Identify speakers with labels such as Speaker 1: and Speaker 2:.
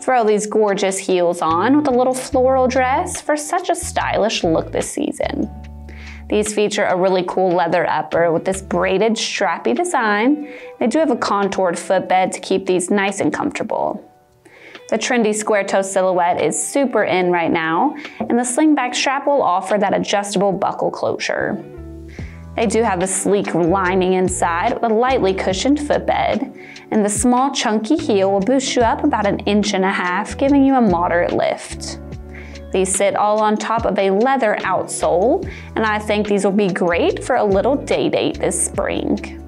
Speaker 1: Throw these gorgeous heels on with a little floral dress for such a stylish look this season. These feature a really cool leather upper with this braided strappy design. They do have a contoured footbed to keep these nice and comfortable. The trendy square toe silhouette is super in right now, and the slingback strap will offer that adjustable buckle closure. They do have a sleek lining inside with a lightly cushioned footbed, and the small chunky heel will boost you up about an inch and a half, giving you a moderate lift. These sit all on top of a leather outsole, and I think these will be great for a little day date this spring.